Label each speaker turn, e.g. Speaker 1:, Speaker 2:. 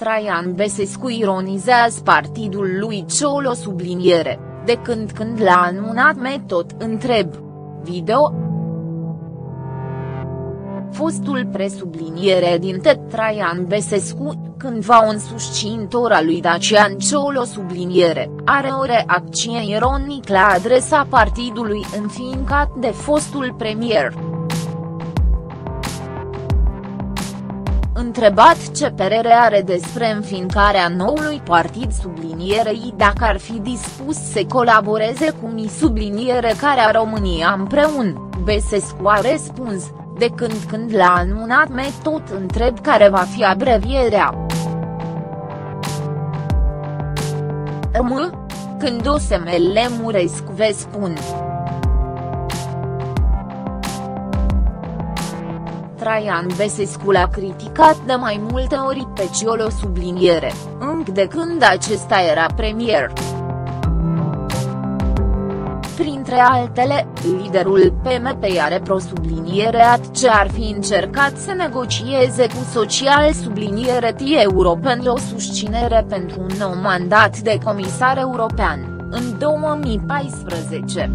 Speaker 1: Traian Besescu ironizează partidul lui Ciolo subliniere, de când când l-a anunțat metot întreb. Video Fostul presubliniere din Tet Traian Besescu, cândva un susținător al lui Dacian Ciolo subliniere, are o reacție ironic la adresa partidului înfiincat de fostul premier. Întrebat ce părere are despre înființarea noului partid sublinierei dacă ar fi dispus să colaboreze cu mi subliniere care a România împreună, Besescu a răspuns, de când când l-a anunțat me tot întreb care va fi abrevierea. M. Când o să me lemuresc vă spun. Traian Besescu l-a criticat de mai multe ori pe Ciolo subliniere, încă de când acesta era premier. Printre altele, liderul PMP are prosublinierat ce ar fi încercat să negocieze cu social subliniere europeni o susținere pentru un nou mandat de comisar european, în 2014.